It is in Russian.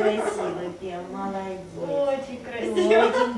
красиво пел, молодец. Очень красиво. Очень